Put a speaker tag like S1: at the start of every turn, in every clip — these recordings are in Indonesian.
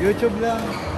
S1: YouTube lang.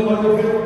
S2: levantei o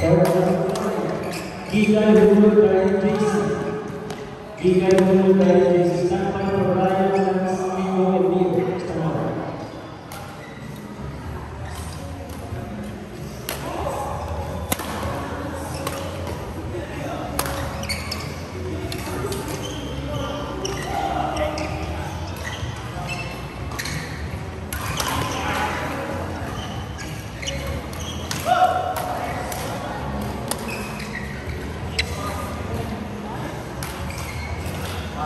S2: kita dulu dari kita dulu dari Kristus tanpa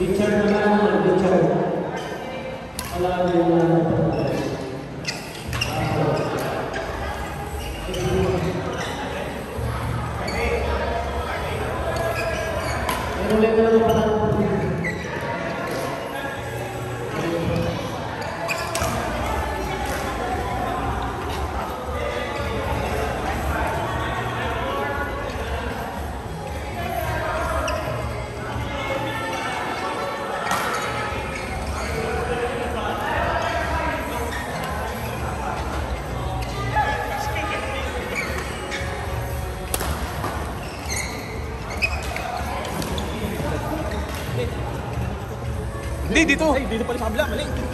S2: Richard naman, Richard. Alam mo yung
S3: Hindi, dito. Ay, dito pala sa kabila, mali.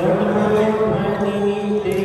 S2: Thank you.